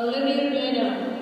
Olivia Guerra.